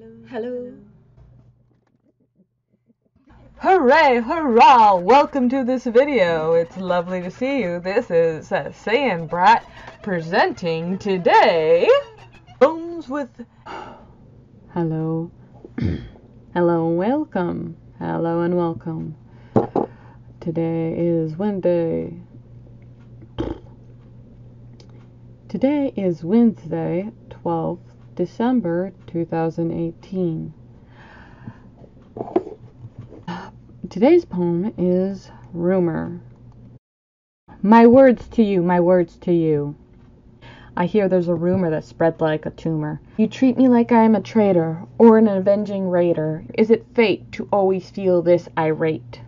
Hello. Hooray, hurrah! Welcome to this video. It's lovely to see you. This is uh, Saiyan Brat presenting today Poems with. Hello. Hello and welcome. Hello and welcome. Today is Wednesday. Today is Wednesday, 12th December 2018. Today's poem is Rumor. My words to you, my words to you. I hear there's a rumor that spread like a tumor. You treat me like I am a traitor or an avenging raider. Is it fate to always feel this irate?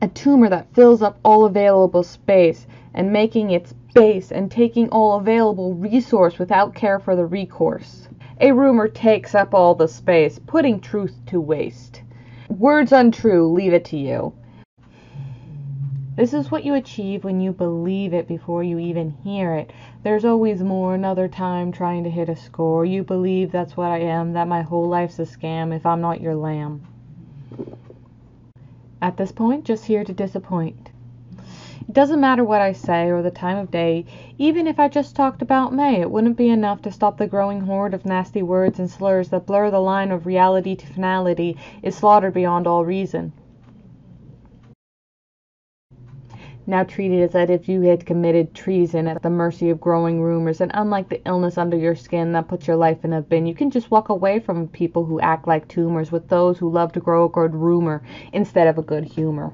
A tumor that fills up all available space and making its base and taking all available resource without care for the recourse. A rumor takes up all the space, putting truth to waste. Words untrue, leave it to you. This is what you achieve when you believe it before you even hear it. There's always more another time trying to hit a score. You believe that's what I am, that my whole life's a scam if I'm not your lamb. At this point, just here to disappoint. It doesn't matter what I say or the time of day. Even if I just talked about May, it wouldn't be enough to stop the growing horde of nasty words and slurs that blur the line of reality to finality is slaughtered beyond all reason. Now treated as if you had committed treason at the mercy of growing rumors, and unlike the illness under your skin that puts your life in a bin, you can just walk away from people who act like tumors with those who love to grow a good rumor instead of a good humor.